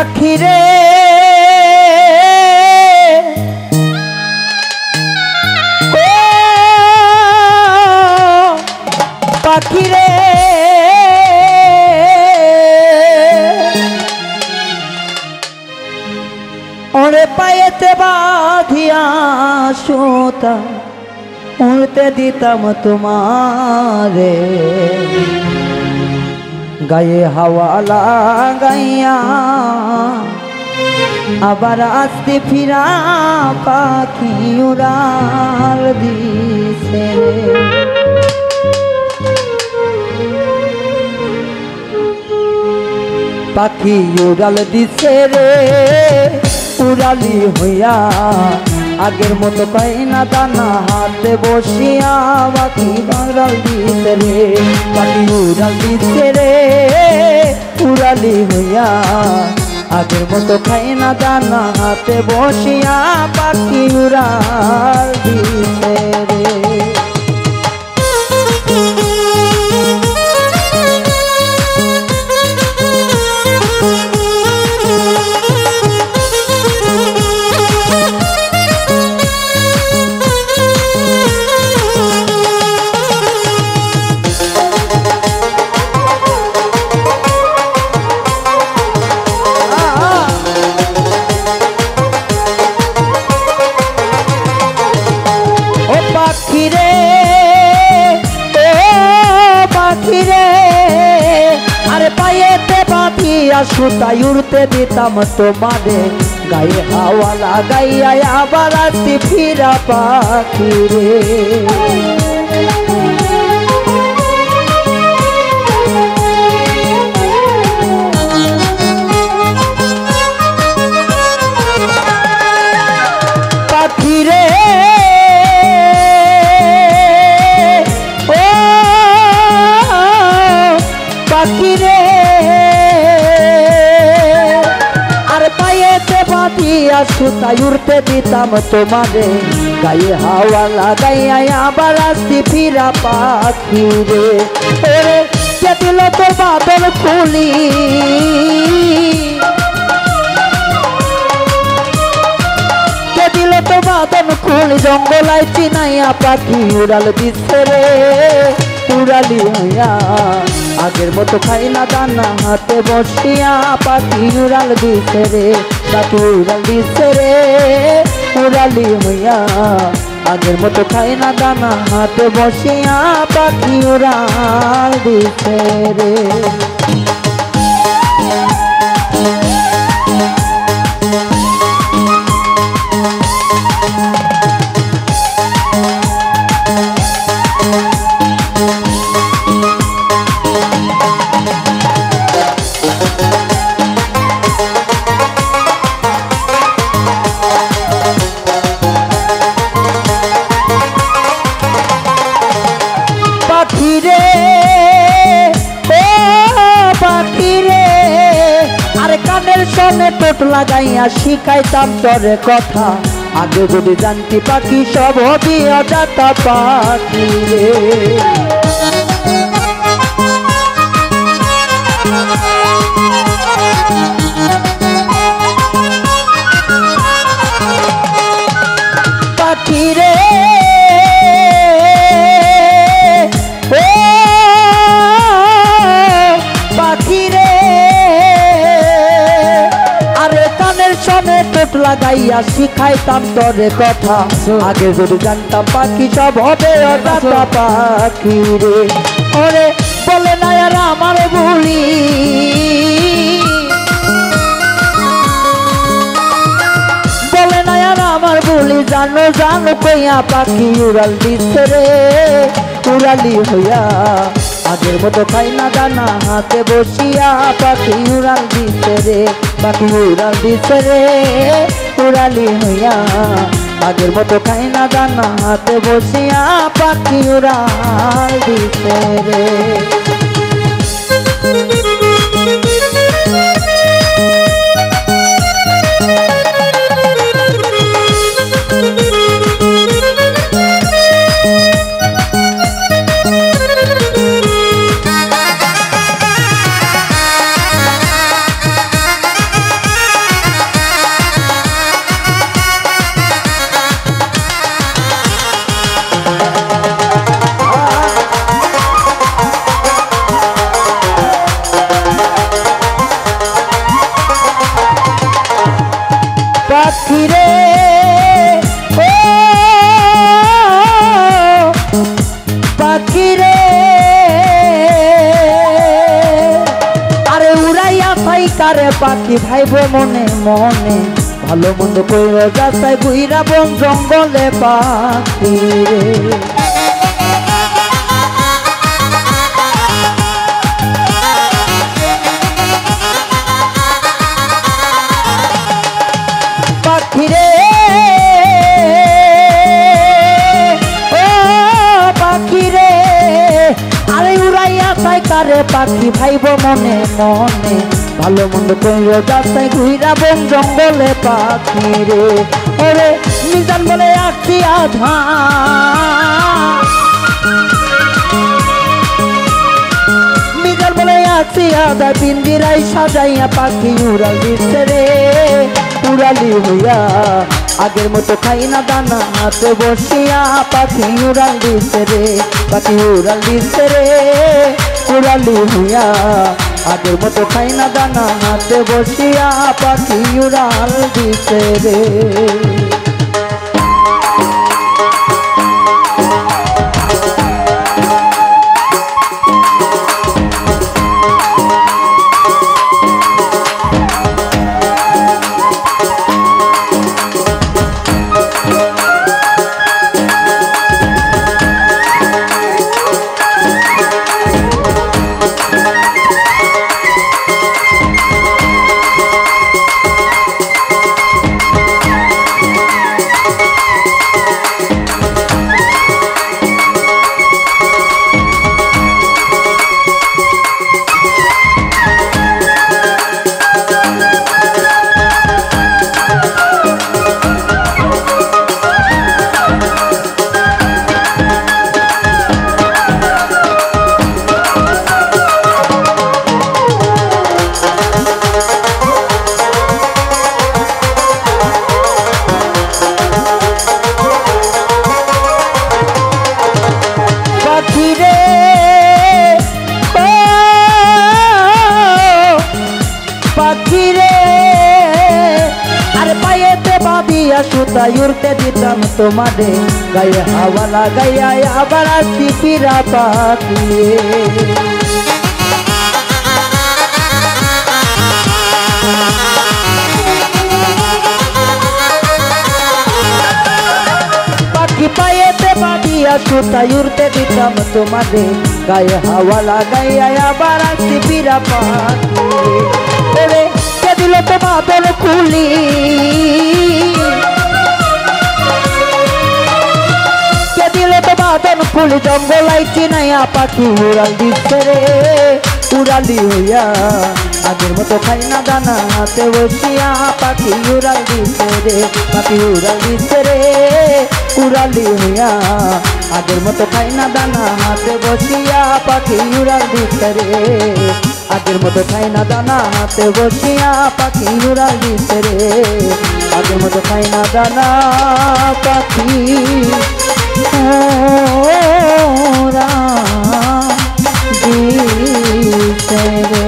পাখি রে। পাখি রে। ওরে পায়েতে বাঁধিয়া সুতা উড়তে দিতাম তোমারে। গায়ে হাওয়া লাগাইয়া, আবার আসতে ফিরা পাখি উড়াল দিছে। পাখি উড়াল দিছে রে, উড়ালি হইয়া আগের মতো পাই না দানা হাতে বসিয়া বাকি উড়াল দিতে রে, বাকি উড়াল দিতে রে, উড়ালি হইয়া। আগের মতো খাই না দানা হাতে বসিয়া পাখি উড়াল দিছে সুতাই উড়তে দিতাম তোমারে। গায়ে হাওয়া লাগাইয়া আবার ফিরা পাখি রে বাঁধিয়া সুতাই উড়তে দিতাম তোমারে গায়ে হাওয়া লাগাইয়া আবার আসি ফিরা পাখি রে। ওরে, কে দিল তো বাদল খুলি কে দিল তো বাদন খুল জঙ্গলায় চিনাইয়া পাখি উড়াল দিচ্ছে রে। উড়ালি হইয়া আগের মতো খাই না দানা হাতে বসিয়া পাখি উড়াল দিচ্ছে রে। পাখি উড়াল দিচ্ছে রে উড়ালি হইয়া আগের মতো খাই না দানা, হাতে বসিয়া পাখি উড়াল দিছে রে। টোট লাগাইয়া শিখাইতাম তরে কথা। আগে যদি জানতি পাখি সব হবি অজাতা পাখি রে। টোট লাগাইয়া শিখাইতাম তোরে কথা। আগে যদি জানতাম পাখি সব হবে পাখি রে। ওরে বলে না আর আমার বলি জানো জানো কইয়া পাখি উড়াল দিচ্ছে রে। উড়ালি হইয়া আগের মতো খাই না দানা হাতে বসিয়া পাখি উড়াল দিতে রে, পাখি উড়াল দিতে রে, উড়ালি হইয়া। আগের মতো খাই না দানা হাতে বসিয়া পাখি উড়াল দিতে রে। কারে পাখি ভাইব মনে মনে, ভালো মন্দ কইর যাচাই গুইরা বন জঙ্গলে পাখি আরে কারে পাখি ভাইব মনে মনে। ভালো মন্দ কইর যাতাই ঘুইরা বন জঙ্গলে পাখি রে। ওরে, মিজান বলে আসছি আধা। মিজান বলে আসছি আধা পিন্দিরাই সাজাইয়া পাখি উড়াল দিচ্ছে রে। উড়ালি হইয়া, আগের মতো খাই না দানা হাতে বসিয়া পাখি উড়াল দিচ্ছে রে, পাখি উড়াল দিচ্ছে রে। উড়ালি হইয়া আগের মতো খাই না দানা হাতে বসিয়া পাখি উড়াল দিতে রে। বাঁধিয়া সুতাই উড়তে দিতাম তোমারে গায়ে হাওয়া লাগাইয়া আবার আসি পিরা পাখি পাখি পায়েতে বাঁধিয়া সুতাই উড়তে দিতাম তোমারে গায়ে হাওয়া লাগাইয়া আবার আসি পিরা পাখি ওরে কে দিল তো বাদল খুলি তো বাদল জঙ্গলাই চিনাইয়া পাখি উড়াল দিচ্ছে রে, উড়ালি হইয়া। আগের মতো খাই না দানা হাতে বসিয়া পাখি উড়াল দিচ্ছে রে, পাখি উড়াল দিচ্ছে রে, উড়ালি হইয়া। আগের মতো খাই না দানা হাতে বসিয়া পাখি উড়াল দিচ্ছে রে, আগের মতো খাই না দানা হাতে বসিয়া পাখি উড়াল দিচ্ছে রে, আগের মতো খাই না দানা পাখি तेरे